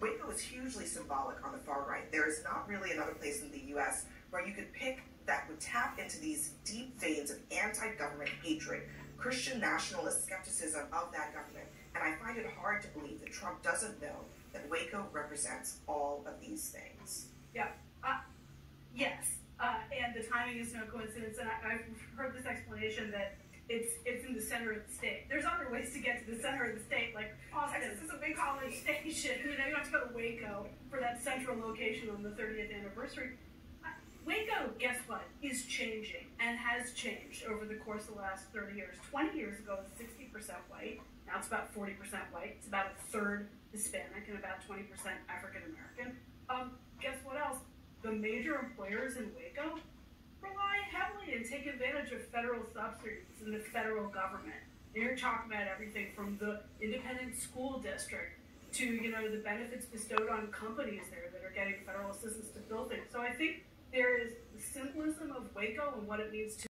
Waco is hugely symbolic on the far right. There is not really another place in the U.S. where you could pick that would tap into these deep veins of anti government hatred, Christian nationalist skepticism of that government. And I find it hard to believe that Trump doesn't know that Waco represents all of these things. Yeah. Uh, yes. Uh, and the timing is no coincidence. And I, have heard this explanation that it's it's in the center of the state. There's other ways to get to the center of the state, like Austin. Texas is a big college station. You know, you have to go to Waco for that central location on the 30th anniversary. Waco, guess what, is changing and has changed over the course of the last 30 years. 20 years ago, it was 60% white. Now it's about 40% white. It's about a third Hispanic and about 20% African American. Um, guess what else? The major employers in Waco and take advantage of federal subsidies in the federal government. And you're talking about everything from the independent school district to you know the benefits bestowed on companies there that are getting federal assistance to build things. So I think there is the symbolism of Waco and what it means to